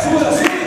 수고하셨습니다.